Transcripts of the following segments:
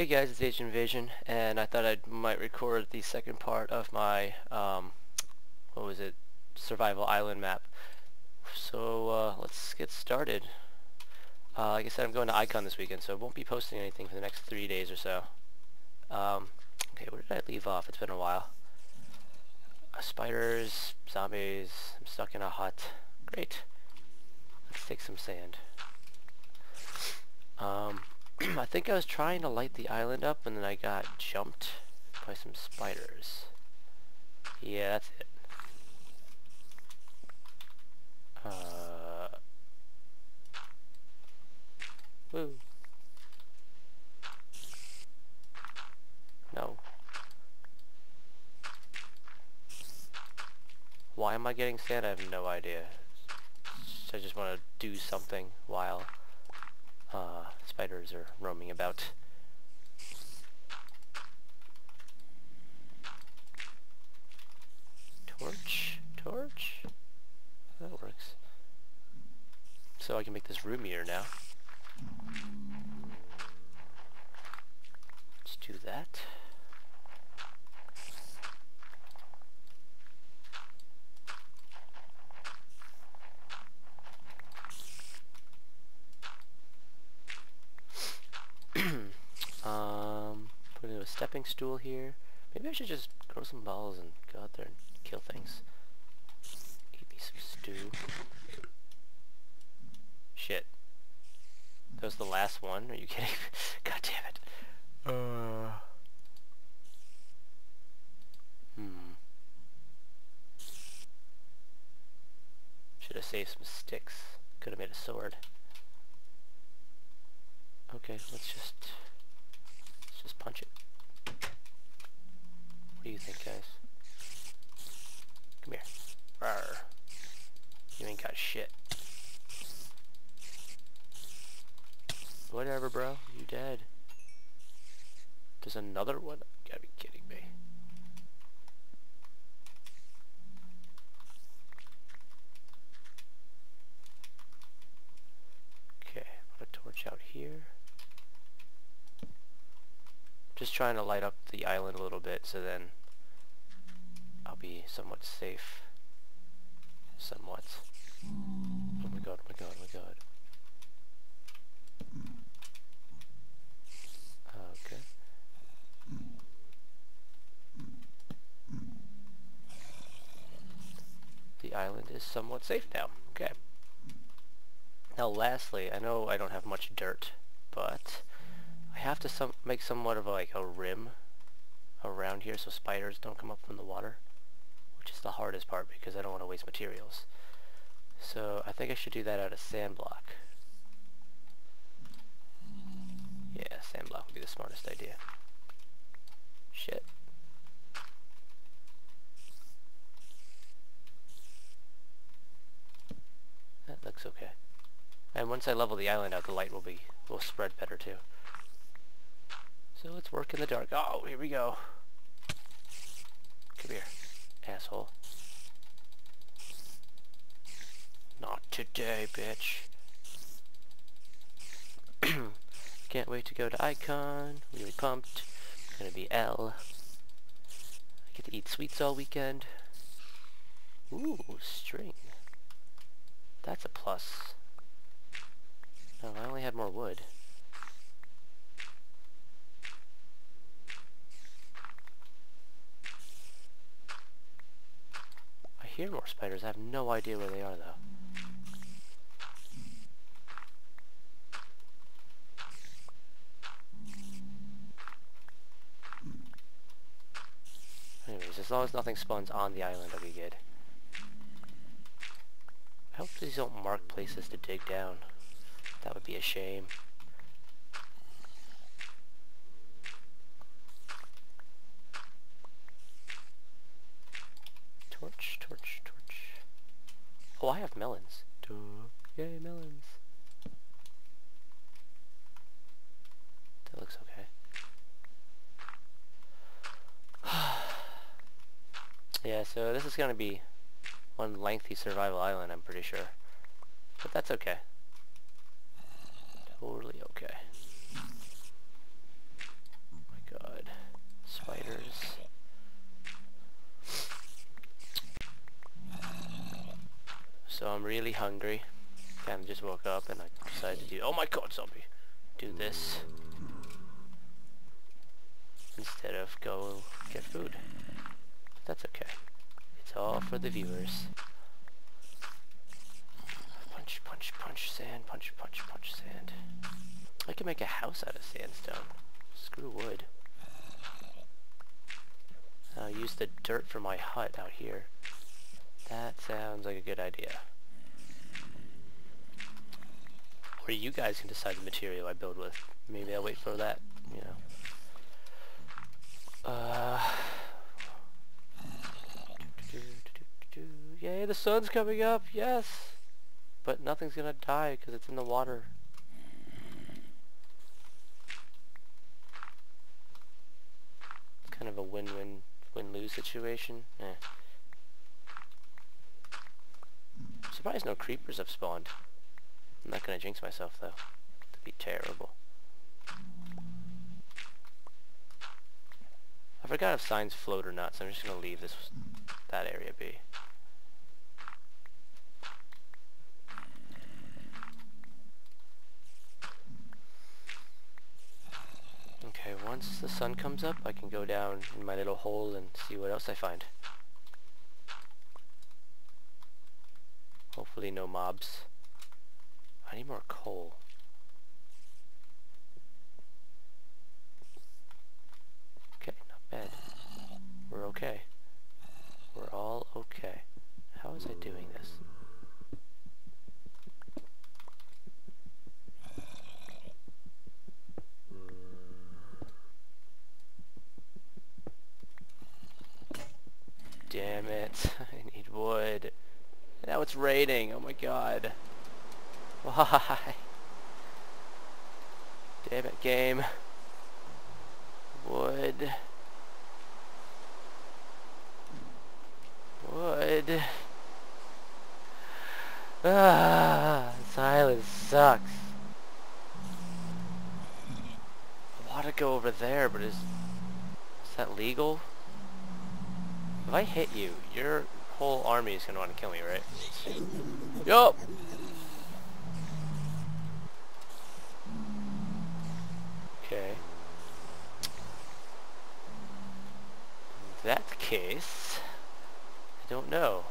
Hey guys, it's Age Vision, and I thought I might record the second part of my, um, what was it, Survival Island map. So, uh, let's get started. Uh, like I said, I'm going to Icon this weekend, so I won't be posting anything for the next three days or so. Um, okay, where did I leave off? It's been a while. Uh, spiders, zombies, I'm stuck in a hut. Great. Let's take some sand. Um, I think I was trying to light the island up and then I got jumped by some spiders. Yeah, that's it. Uh, woo. No. Why am I getting sand? I have no idea. I just want to do something while uh, spiders are roaming about. Torch? Torch? That works. So I can make this roomier now. Let's do that. um, put stepping stool here. Maybe I should just grow some balls and go out there and kill things. Eat me some stew. Shit. That was the last one? Are you kidding? God damn it. Uh. Hmm. Should have saved some sticks. Could have made a sword. Okay, let's just let's just punch it. What do you think, guys? Come here. Rawr. You ain't got shit. Whatever, bro. You dead. There's another one? You gotta be kidding me. Okay, put a torch out here. Just trying to light up the island a little bit so then I'll be somewhat safe. Somewhat. Oh my god, oh my god, oh my god. Okay. The island is somewhat safe now. Okay. Now lastly, I know I don't have much dirt, but I have to some make somewhat of like a rim around here so spiders don't come up from the water, which is the hardest part because I don't want to waste materials. So I think I should do that out of sand block. Yeah, sand block would be the smartest idea. Shit. That looks okay. And once I level the island out, the light will be will spread better too. So let's work in the dark. Oh, here we go. Come here, asshole. Not today, bitch. Can't wait to go to Icon. Really pumped. Gonna be L. I get to eat sweets all weekend. Ooh, string. That's a plus. Oh, I only had more wood. Hear more spiders. I have no idea where they are, though. Anyways, as long as nothing spawns on the island, I'll be good. I hope these don't mark places to dig down. That would be a shame. Torch, torch, torch. Oh, I have Duh. Yay, melons. That looks okay. yeah, so this is going to be one lengthy survival island, I'm pretty sure. But that's okay. Totally okay. Hungry. Kind of just woke up and I decided to do... Oh my god, zombie! Do this. Instead of go get food. That's okay. It's all for the viewers. Punch, punch, punch, sand, punch, punch, punch, sand. I can make a house out of sandstone. Screw wood. I'll use the dirt for my hut out here. That sounds like a good idea. You guys can decide the material I build with. Maybe I'll wait for that, you know. Uh... Yay, the sun's coming up, yes! But nothing's gonna die because it's in the water. It's kind of a win-win, win-lose situation. Eh. surprised no creepers have spawned. I'm not gonna jinx myself though. That'd be terrible. I forgot if signs float or not, so I'm just gonna leave this that area be. Okay, once the sun comes up, I can go down in my little hole and see what else I find. Hopefully no mobs. I need more coal. Okay, not bad. We're okay. We're all okay. How was I doing this? Damn it. I need wood. Now it's raining. Oh my god. Why? Damn it, game. Wood. Wood. Ah, silence sucks. I want to go over there, but is, is that legal? If I hit you, your whole army is going to want to kill me, right? Yup! Okay. In that case, I don't know.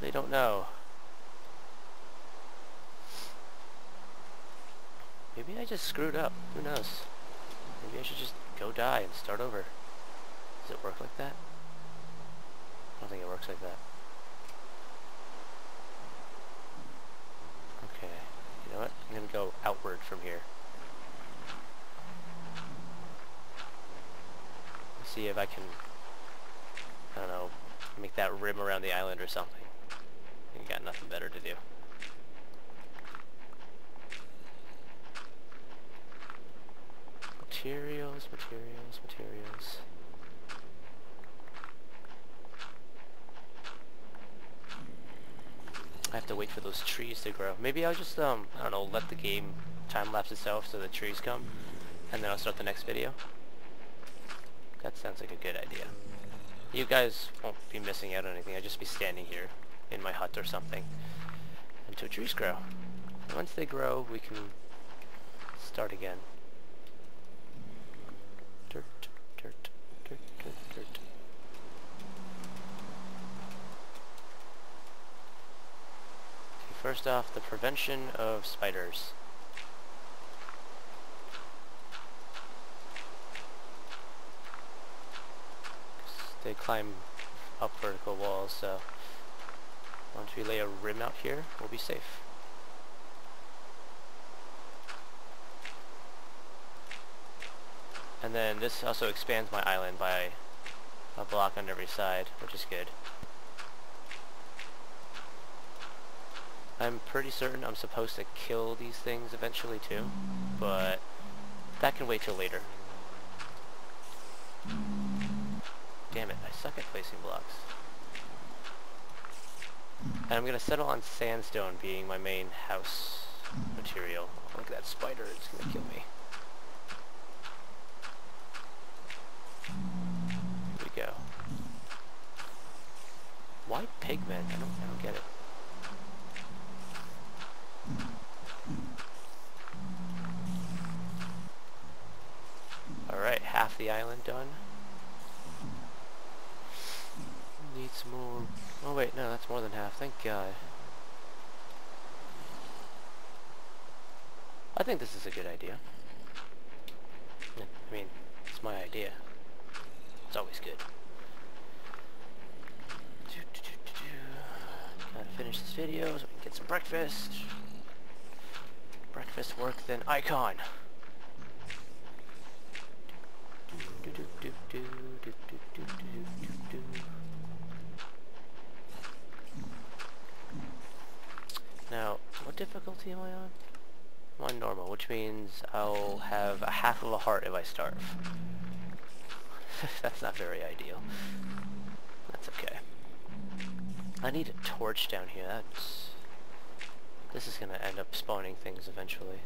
They don't know. Maybe I just screwed up. Who knows? Maybe I should just go die and start over. Does it work like that? I don't think it works like that. Okay. You know what? I'm gonna go outward from here. See if I can, I don't know, make that rim around the island or something. I got nothing better to do. Materials, materials, materials. I have to wait for those trees to grow. Maybe I'll just, um, I don't know, let the game time-lapse itself so the trees come, and then I'll start the next video. That sounds like a good idea. You guys won't be missing out on anything. I'll just be standing here in my hut or something until trees grow. Once they grow, we can start again. Dirt, dirt, dirt, dirt, dirt. First off, the prevention of spiders. They climb up vertical walls, so once we lay a rim out here, we'll be safe. And then this also expands my island by a block on every side, which is good. I'm pretty certain I'm supposed to kill these things eventually too, but that can wait till later. Damn it, I suck at placing blocks. And I'm gonna settle on sandstone being my main house material. Look at that spider, it's gonna kill me. Here we go. Why pigment? I don't, I don't get it. Alright, half the island done. Need some more... Oh wait, no, that's more than half. Thank God. I think this is a good idea. I mean, it's my idea. It's always good. Gotta finish this video so we can get some breakfast. Breakfast work, then icon. Now, difficulty am I on? I'm on normal, which means I'll have a half of a heart if I starve. That's not very ideal. That's okay. I need a torch down here. That's... This is gonna end up spawning things eventually.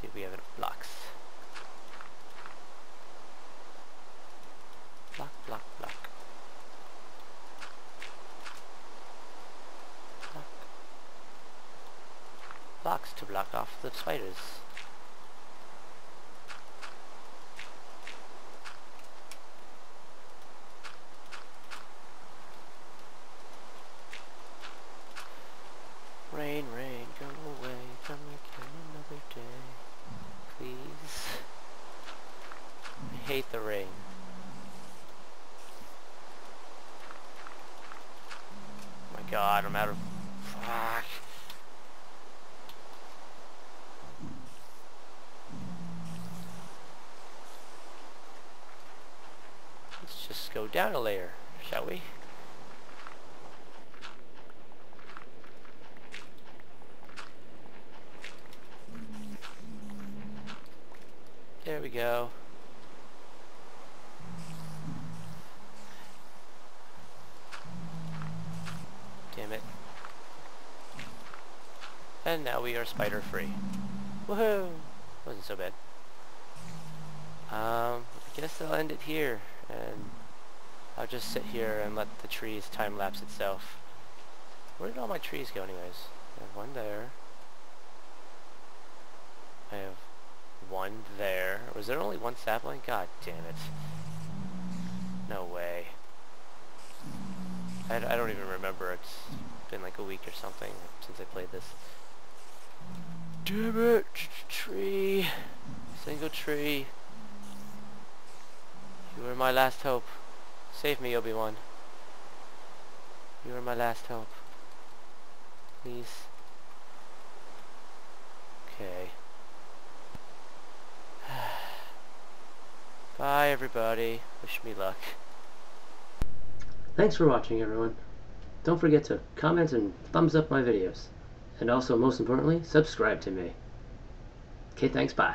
see if we have enough blocks. Block, block, block. Block. Blocks to block off the spiders. Rain, rain, go away, come again another day. Please. I hate the rain. Oh my god, I'm out of... Fuck. Let's just down a layer, shall we? There we go. Damn it. And now we are spider free. Woohoo! Wasn't so bad. Um, I guess I'll end it here, and I'll just sit here and let the trees time-lapse itself. Where did all my trees go anyways? I have one there. I have one there. Was there only one sapling? God damn it. No way. I, I don't even remember. It's been like a week or something since I played this. Damn it! Tree! Single tree. You were my last hope. Save me, Obi-Wan. You are my last hope. Please. Okay. Bye everybody. Wish me luck. Thanks for watching everyone. Don't forget to comment and thumbs up my videos. And also, most importantly, subscribe to me. Okay, thanks, bye.